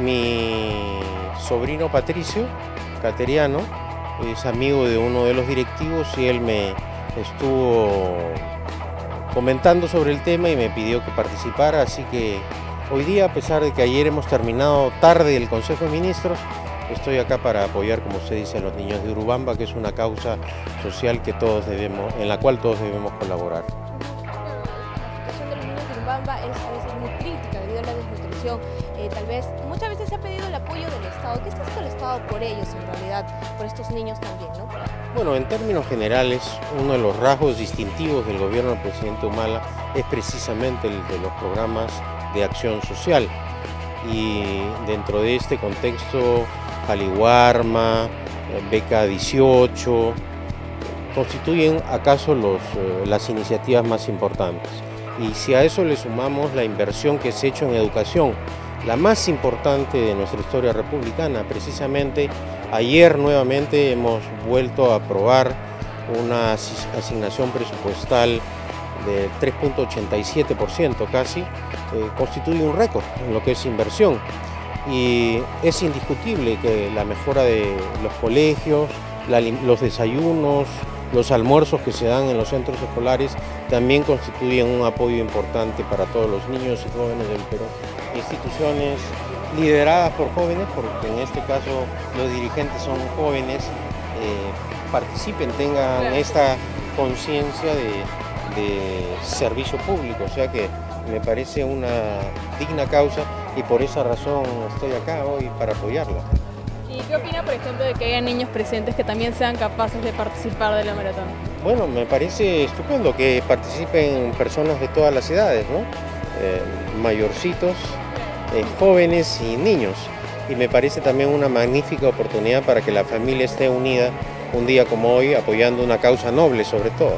mi sobrino Patricio, cateriano, es amigo de uno de los directivos y él me estuvo comentando sobre el tema y me pidió que participara, así que hoy día, a pesar de que ayer hemos terminado tarde el Consejo de Ministros, estoy acá para apoyar, como usted dice, a los niños de Urubamba, que es una causa social que todos debemos, en la cual todos debemos colaborar. Urubamba es a veces muy crítica debido a la desnutrición. Eh, tal vez muchas veces se ha pedido el apoyo del Estado. ¿Qué está haciendo el Estado por ellos en realidad, por estos niños también? ¿no? Bueno, en términos generales, uno de los rasgos distintivos del gobierno del presidente Humala es precisamente el de los programas de acción social. Y dentro de este contexto, Aliwarma, eh, Beca 18, constituyen acaso eh, las iniciativas más importantes. Y si a eso le sumamos la inversión que se ha hecho en educación, la más importante de nuestra historia republicana, precisamente ayer nuevamente hemos vuelto a aprobar una asignación presupuestal de 3.87% casi, eh, constituye un récord en lo que es inversión. Y es indiscutible que la mejora de los colegios, los desayunos, los almuerzos que se dan en los centros escolares también constituyen un apoyo importante para todos los niños y jóvenes del Perú. Instituciones lideradas por jóvenes, porque en este caso los dirigentes son jóvenes, eh, participen, tengan esta conciencia de, servicio público, o sea que me parece una digna causa y por esa razón estoy acá hoy para apoyarla. ¿Y qué opina, por ejemplo, de que haya niños presentes que también sean capaces de participar de la maratón? Bueno, me parece estupendo que participen personas de todas las edades, ¿no? Eh, mayorcitos, eh, jóvenes y niños. Y me parece también una magnífica oportunidad para que la familia esté unida un día como hoy apoyando una causa noble sobre todo.